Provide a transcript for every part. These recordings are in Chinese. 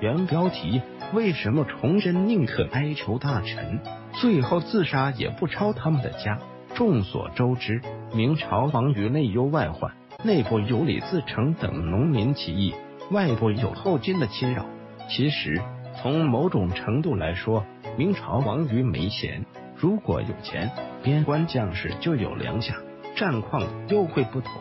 原标题：为什么崇祯宁可哀求大臣，最后自杀也不抄他们的家？众所周知，明朝亡于内忧外患，内部有李自成等农民起义，外部有后金的侵扰。其实，从某种程度来说，明朝亡于没钱。如果有钱，边关将士就有粮饷，战况又会不同。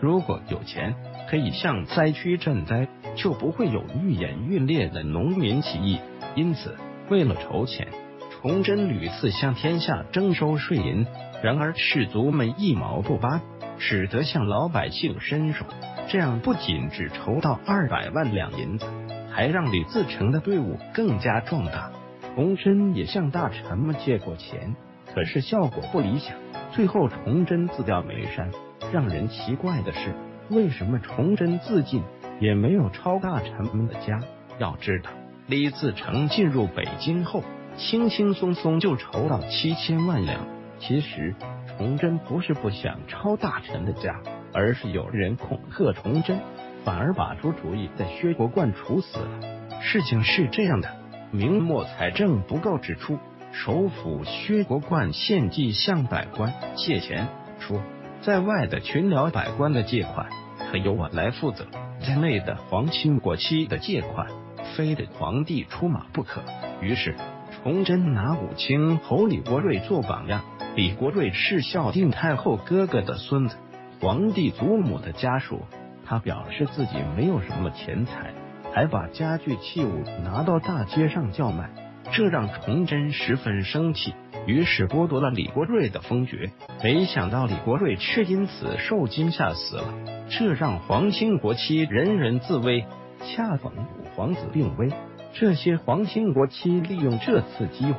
如果有钱，可以向灾区赈灾，就不会有愈演愈烈的农民起义。因此，为了筹钱，崇祯屡次向天下征收税银。然而士卒们一毛不拔，只得向老百姓伸手。这样不仅只筹到二百万两银子，还让李自成的队伍更加壮大。崇祯也向大臣们借过钱，可是效果不理想。最后崇祯自掉煤山。让人奇怪的是，为什么崇祯自尽也没有抄大臣们的家？要知道，李自成进入北京后，轻轻松松就筹到七千万两。其实，崇祯不是不想抄大臣的家，而是有人恐吓崇祯，反而把出主意在薛国观处死了。事情是这样的：明末财政不够支出，首府薛国观献计向百官借钱，说在外的群僚百官的借款可由我来负责，在内的皇亲国戚的借款非得皇帝出马不可。于是，崇祯拿武清侯李国瑞做榜样。李国瑞是孝定太后哥哥的孙子，皇帝祖母的家属。他表示自己没有什么钱财，还把家具器物拿到大街上叫卖，这让崇祯十分生气，于是剥夺了李国瑞的封爵。没想到李国瑞却因此受惊吓死了，这让皇亲国戚人人自危。恰逢五皇子病危，这些皇亲国戚利用这次机会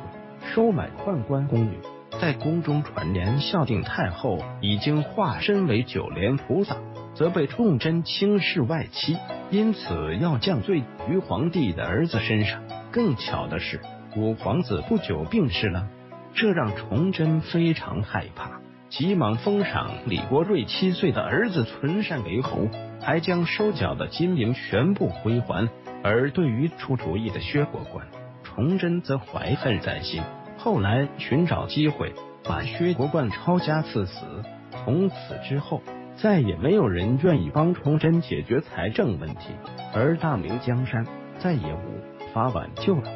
收买宦官宫女。在宫中传言孝定太后已经化身为九莲菩萨，则被崇祯轻视外戚，因此要降罪于皇帝的儿子身上。更巧的是，五皇子不久病逝了，这让崇祯非常害怕，急忙封赏李国瑞七岁的儿子存善为侯，还将收缴的金银全部归还。而对于出主意的薛国官，崇祯则怀恨在心。后来寻找机会把薛国冠抄家赐死，从此之后再也没有人愿意帮崇祯解决财政问题，而大明江山再也无法挽救了。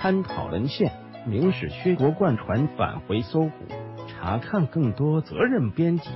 参考文献：明史薛国贯传返回搜狐，查看更多责任编辑。